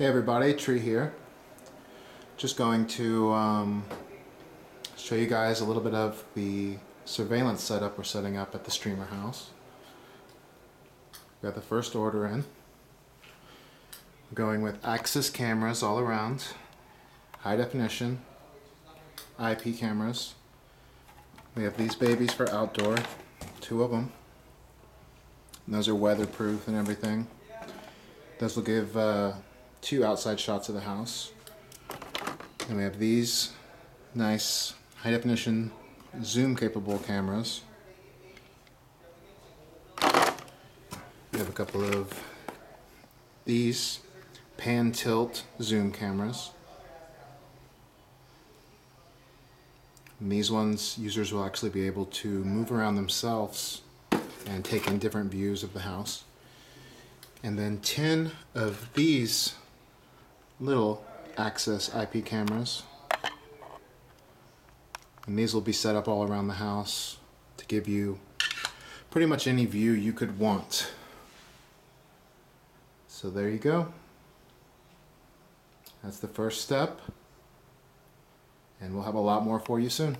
Hey everybody, Tree here. Just going to um, show you guys a little bit of the surveillance setup we're setting up at the streamer house. We got the first order in. We're going with Axis cameras all around, high definition, IP cameras. We have these babies for outdoor, two of them. And those are weatherproof and everything. Those will give uh, two outside shots of the house. And we have these nice high definition zoom capable cameras. We have a couple of these pan tilt zoom cameras. And these ones users will actually be able to move around themselves and take in different views of the house. And then 10 of these little Axis IP cameras. And these will be set up all around the house to give you pretty much any view you could want. So there you go. That's the first step. And we'll have a lot more for you soon.